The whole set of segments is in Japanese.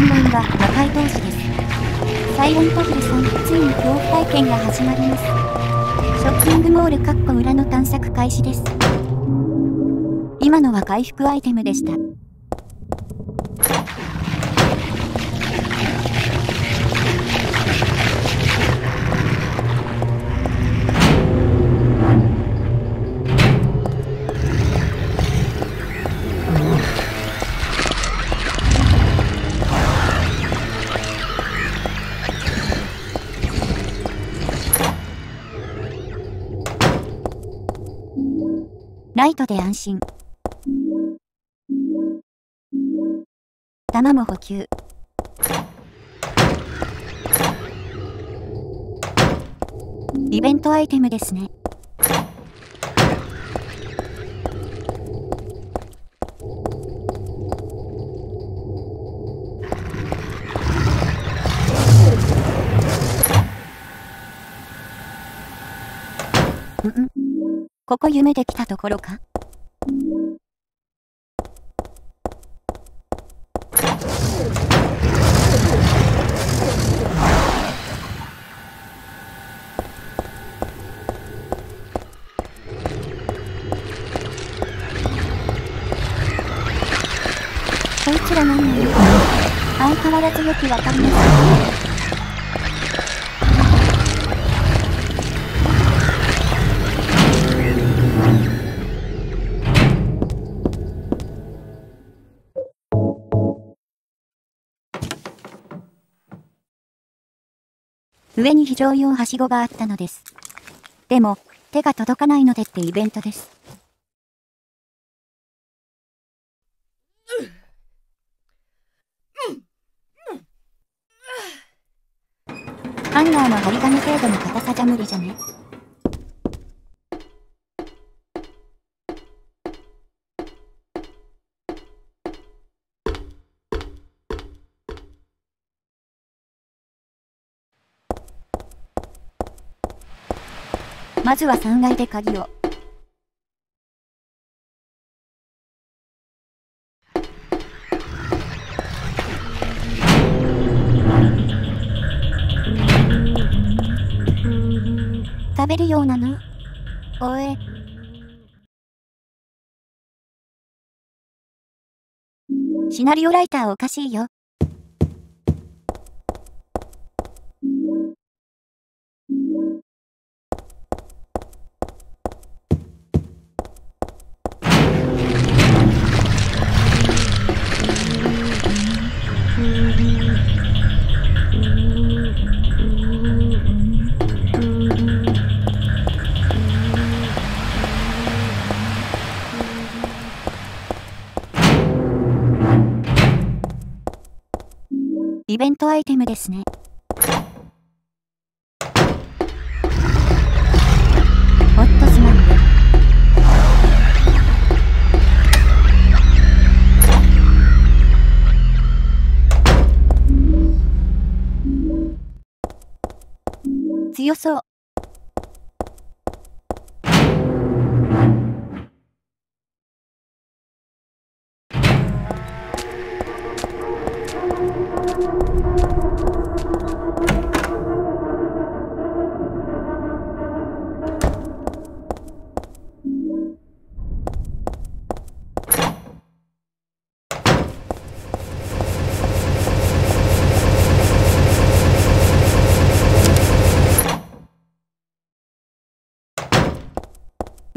3番は魔界投手です。サイレントヒルさん、ついに恐怖体験が始まります。ショッピングモールかっこ裏の探索開始です。今のは回復アイテムでした。イトで安心。弾も補給。イベントアイテムですね。ここ夢で来たところか？こいつら何な？の相変わらずよくわかりません上に非常用はしごがあったのです。でも、手が届かないのでってイベントです。ハンガーの針金程度の硬さじゃ無理じゃね。まずは3階で鍵を。食べるようなの？おえ。シナリオライターおかしいよ。ベントアイテムですね。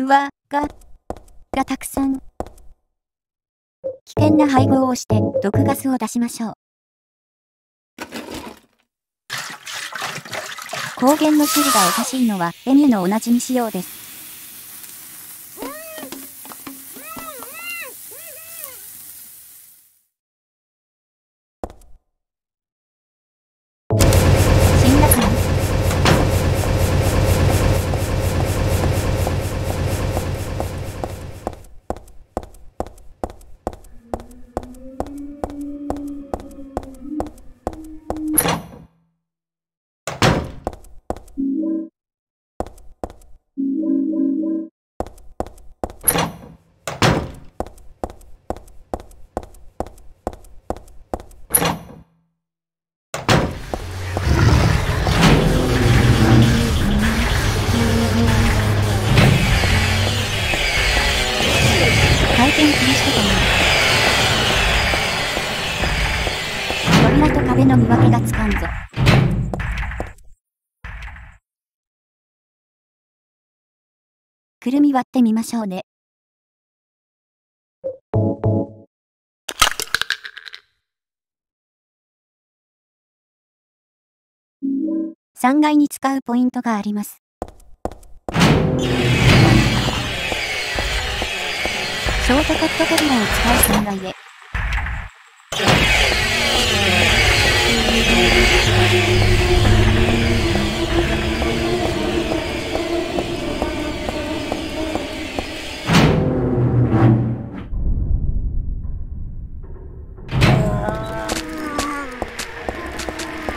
うわ、が、がたくさん。危険な配合をして毒ガスを出しましょう。光源の種類がおかしいのはエミューのおなじみ仕様です。件気にしてたの。扉と壁の見分けがつかんぞ。くるみ割ってみましょうね。3階に使うポイントがあります。ショートカット扉を使う3階へ。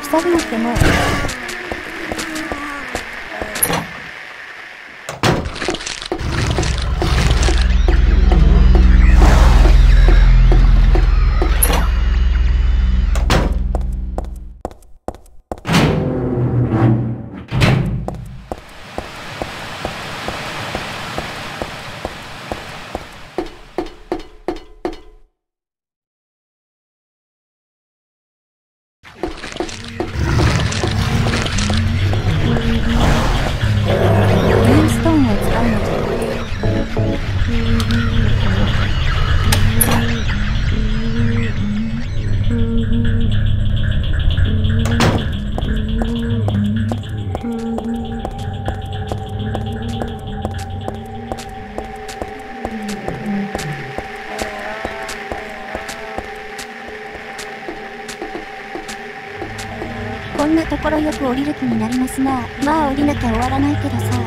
塞ぐのっても降りる気になりますな。まあ降りなきゃ終わらないけどさ。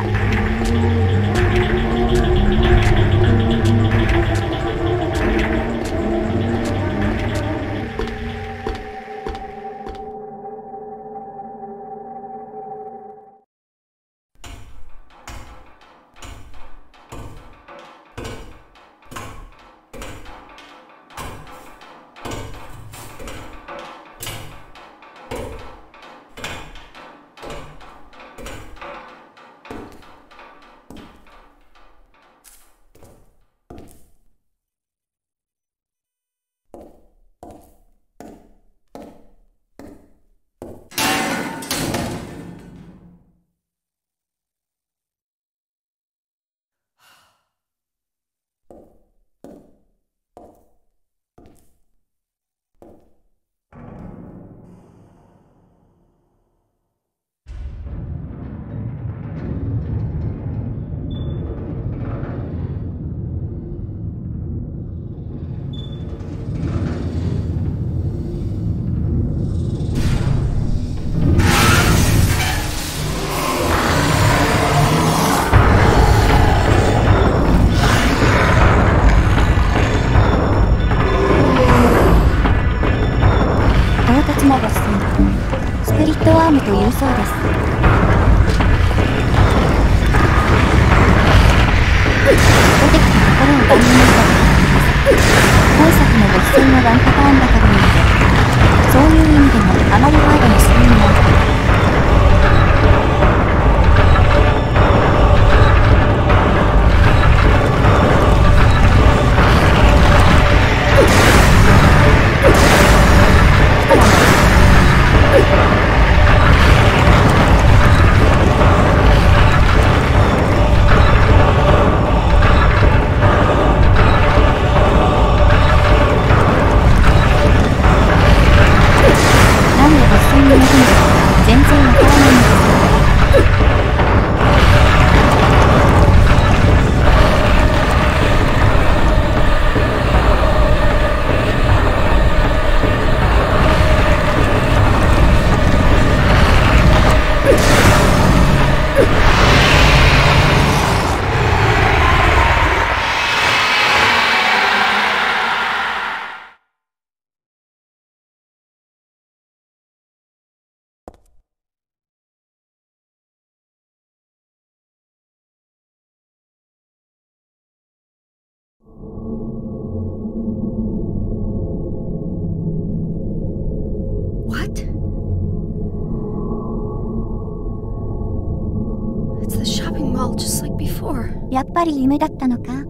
やっぱり夢だったのか？Am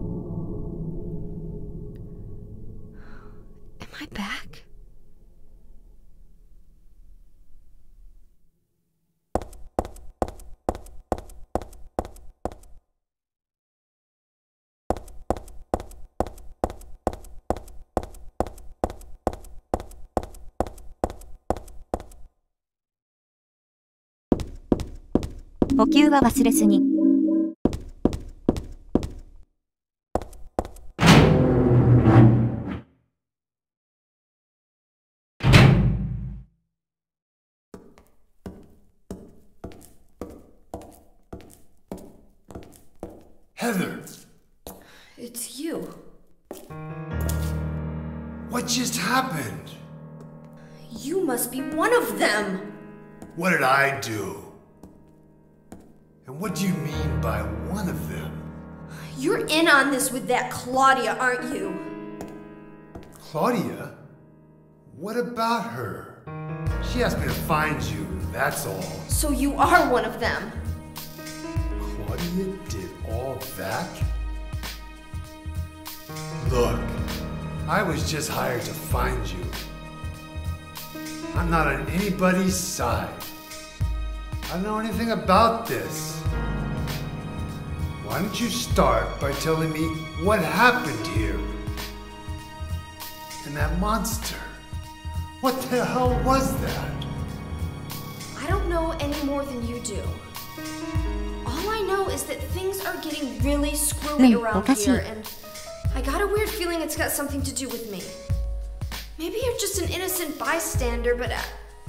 I back? 補給は忘れずに happened? You must be one of them. What did I do? And what do you mean by one of them? You're in on this with that Claudia, aren't you? Claudia? What about her? She asked me to find you, that's all. So you are one of them. Claudia did all that? Look, I was just hired to find you. I'm not on anybody's side. I don't know anything about this. Why don't you start by telling me what happened here? And that monster. What the hell was that? I don't know any more than you do. All I know is that things are getting really screwy around okay. here, and I got a weird feeling it's got something to do with me. Maybe you're just an innocent bystander, but I,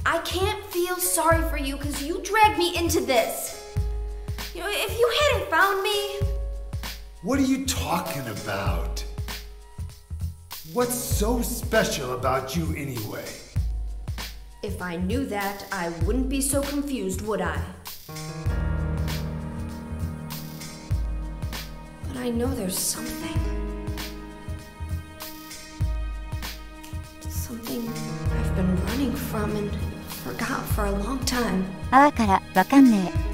I can't feel sorry for you because you dragged me into this. You know, if you hadn't found me, What are you talking about? What's so special about you anyway? if I knew that, I wouldn't be so confused, would I? But I know there's something. Something I've been running from and forgot for a long time. あーから、わかんねえ。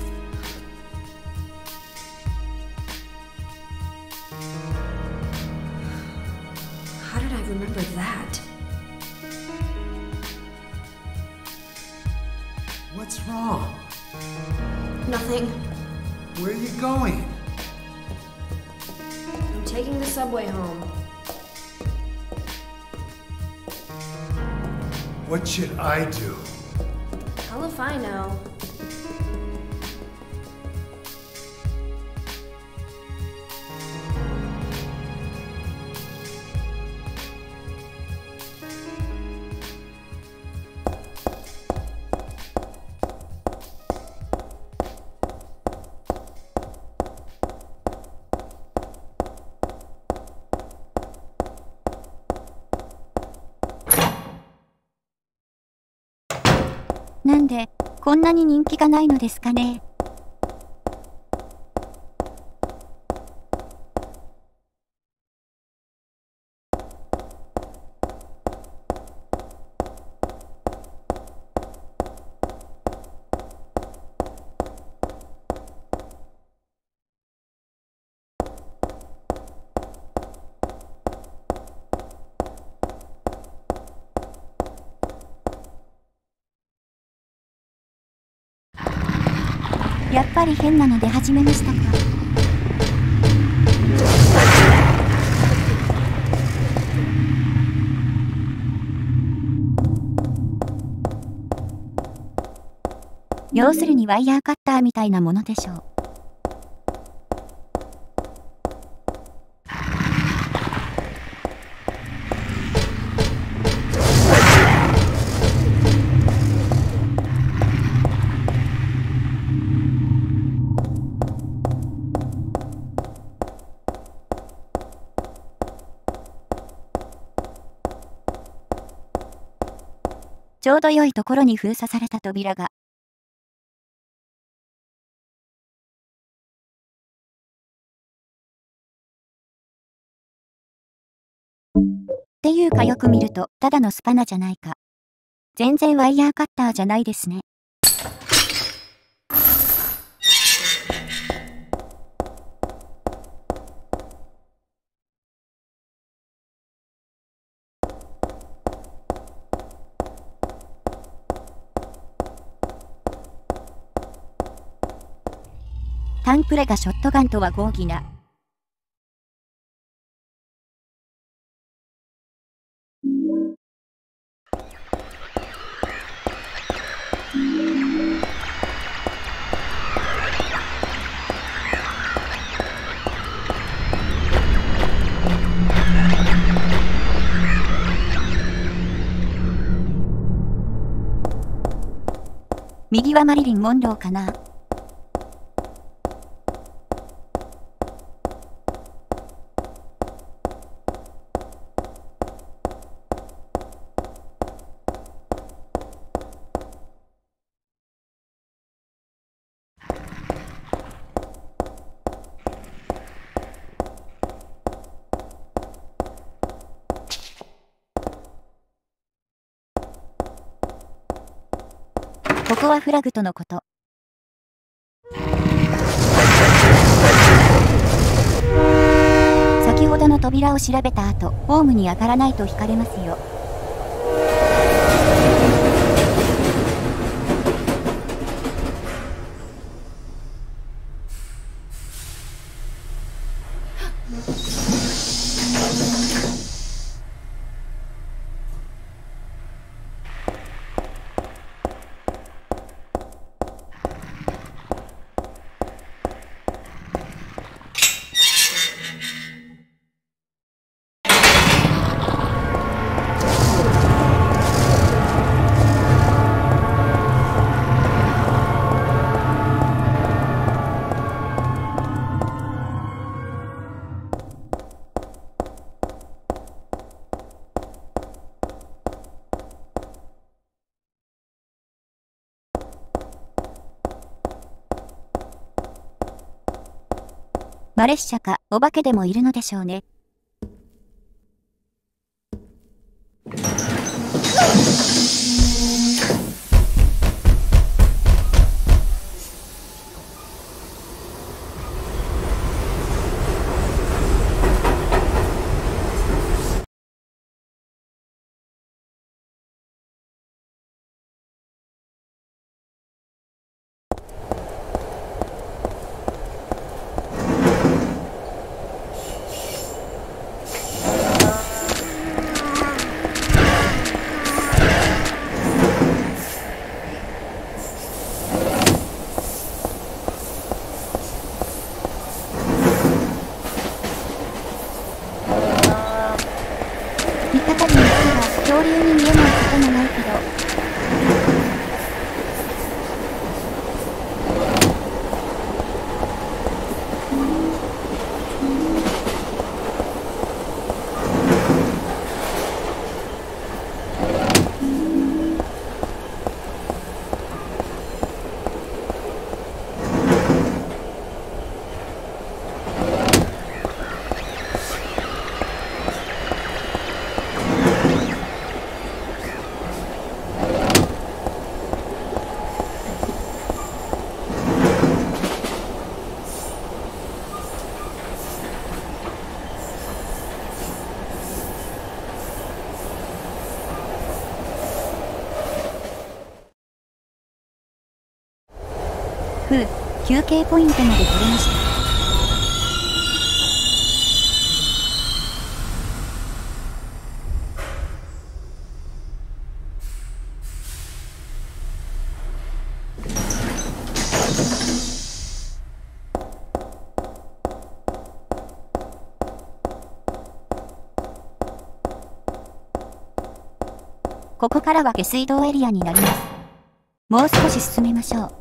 How did I remember that? What's wrong? Nothing. Where are you going? I'm taking the subway home. What should I do? Hell if I know.「なんで、こんなに人気がないのですかね。り変なので始めましたか？要するにワイヤーカッターみたいなものでしょう。ちょうど良いところに封鎖された扉が。っていうかよく見ると、ただのスパナじゃないか。全然ワイヤーカッターじゃないですね。タンプレがショットガンとは合議な。右はマリリン・モンローかな。フラグとのこと。先ほどの扉を調べた後、ホームに上がらないと引かれますよ。マレッシャか、お化けでもいるのでしょうね。引っかかりに行けば恐竜に見えないこともないけど。ふう、休憩ポイントまで取れました。ここからは下水道エリアになります。もう少し進めましょう。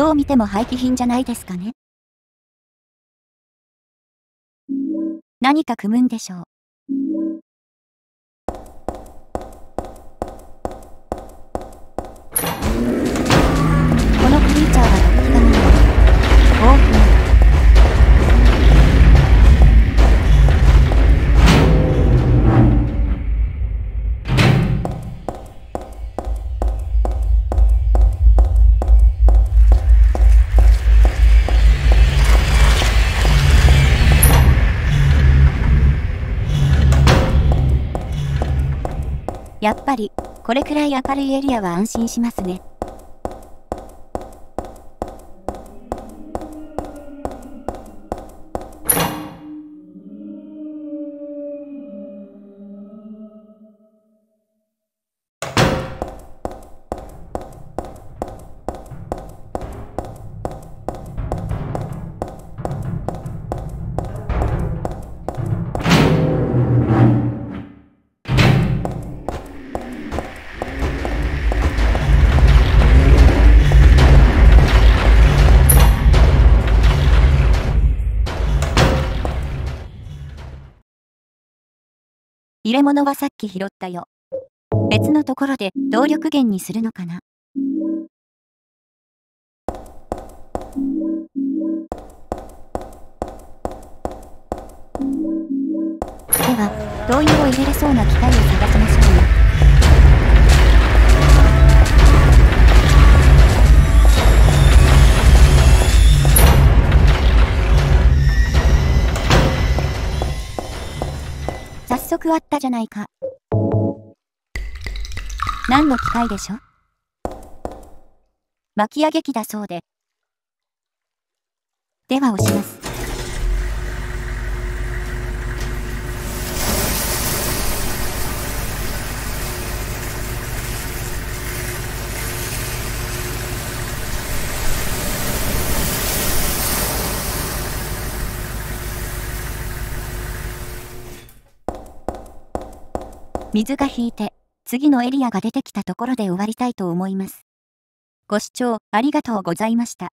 どう見ても廃棄品じゃないですかね。何か組むんでしょう。やっぱり、これくらい明るいエリアは安心しますね。入れ物はさっき拾ったよ。別のところで動力源にするのかな。では、灯油を入れれそうな機械を探早速あったじゃないか。何の機械でしょ？巻き上げ機だそうで。では押します。水が引いて、次のエリアが出てきたところで終わりたいと思います。ご視聴ありがとうございました。